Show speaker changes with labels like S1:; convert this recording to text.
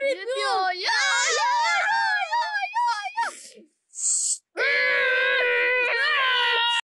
S1: 别丢呀！